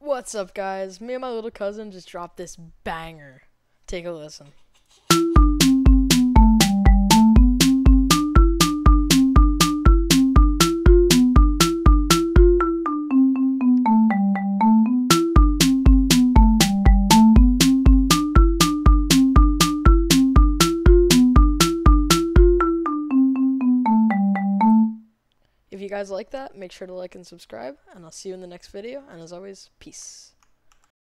What's up, guys? Me and my little cousin just dropped this banger. Take a listen. You guys like that, make sure to like and subscribe, and I'll see you in the next video. And as always, peace.